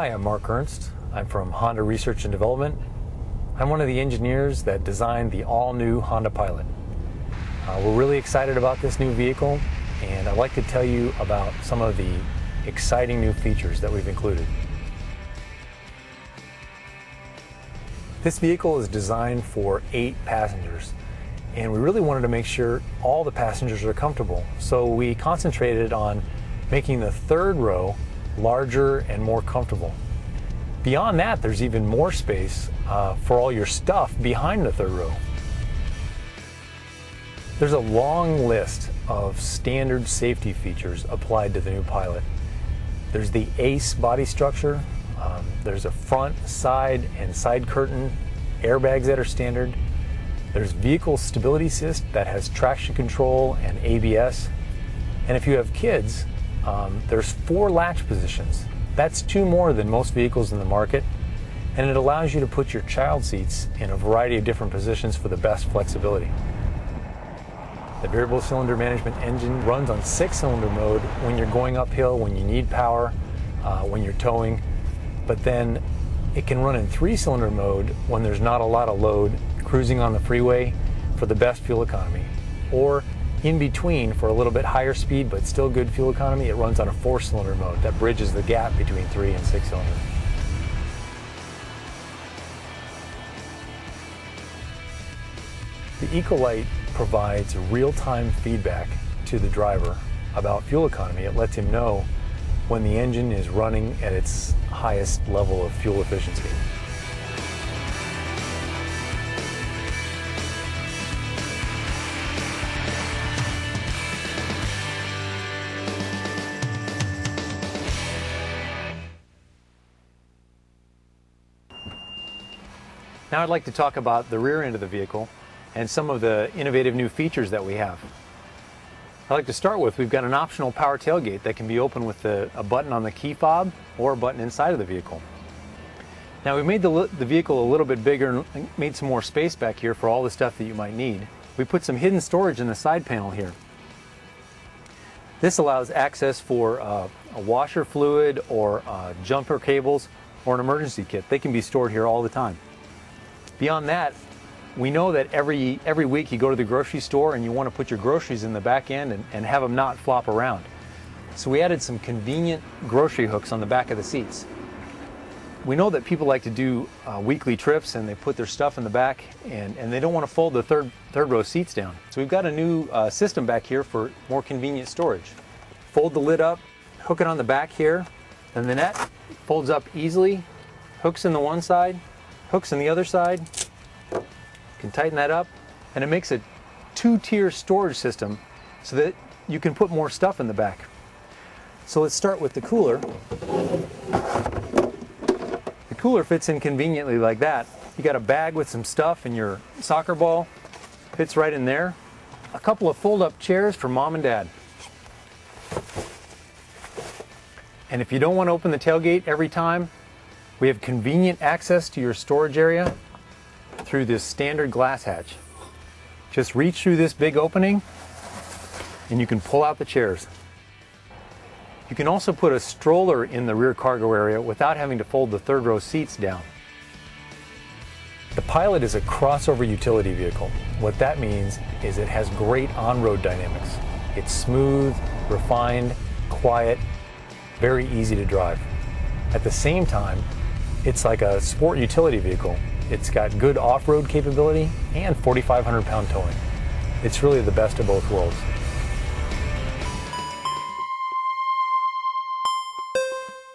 Hi, I'm Mark Ernst. I'm from Honda Research and Development. I'm one of the engineers that designed the all new Honda Pilot. Uh, we're really excited about this new vehicle, and I'd like to tell you about some of the exciting new features that we've included. This vehicle is designed for eight passengers, and we really wanted to make sure all the passengers are comfortable. So we concentrated on making the third row larger and more comfortable. Beyond that, there's even more space uh, for all your stuff behind the third row. There's a long list of standard safety features applied to the new Pilot. There's the ACE body structure, um, there's a front, side, and side curtain airbags that are standard. There's vehicle stability assist that has traction control and ABS. And if you have kids, um, there's four latch positions. That's two more than most vehicles in the market, and it allows you to put your child seats in a variety of different positions for the best flexibility. The variable cylinder management engine runs on six cylinder mode when you're going uphill, when you need power, uh, when you're towing, but then it can run in three cylinder mode when there's not a lot of load cruising on the freeway for the best fuel economy. Or in between, for a little bit higher speed but still good fuel economy, it runs on a four cylinder mode that bridges the gap between three and six cylinder. The Ecolite provides real-time feedback to the driver about fuel economy. It lets him know when the engine is running at its highest level of fuel efficiency. Now I'd like to talk about the rear end of the vehicle and some of the innovative new features that we have. I'd like to start with, we've got an optional power tailgate that can be opened with the, a button on the key fob or a button inside of the vehicle. Now we made the, the vehicle a little bit bigger and made some more space back here for all the stuff that you might need. We put some hidden storage in the side panel here. This allows access for uh, a washer fluid or uh, jumper cables or an emergency kit. They can be stored here all the time. Beyond that, we know that every, every week you go to the grocery store and you want to put your groceries in the back end and, and have them not flop around. So we added some convenient grocery hooks on the back of the seats. We know that people like to do uh, weekly trips and they put their stuff in the back and, and they don't want to fold the third, third row seats down. So we've got a new uh, system back here for more convenient storage. Fold the lid up, hook it on the back here, and the net folds up easily, hooks in the one side, hooks on the other side. You can tighten that up and it makes a two-tier storage system so that you can put more stuff in the back. So let's start with the cooler. The cooler fits in conveniently like that. You got a bag with some stuff and your soccer ball fits right in there. A couple of fold-up chairs for mom and dad. And if you don't want to open the tailgate every time, we have convenient access to your storage area through this standard glass hatch. Just reach through this big opening and you can pull out the chairs. You can also put a stroller in the rear cargo area without having to fold the third row seats down. The Pilot is a crossover utility vehicle. What that means is it has great on-road dynamics. It's smooth, refined, quiet, very easy to drive. At the same time, it's like a sport utility vehicle. It's got good off-road capability and 4,500 pound towing. It's really the best of both worlds.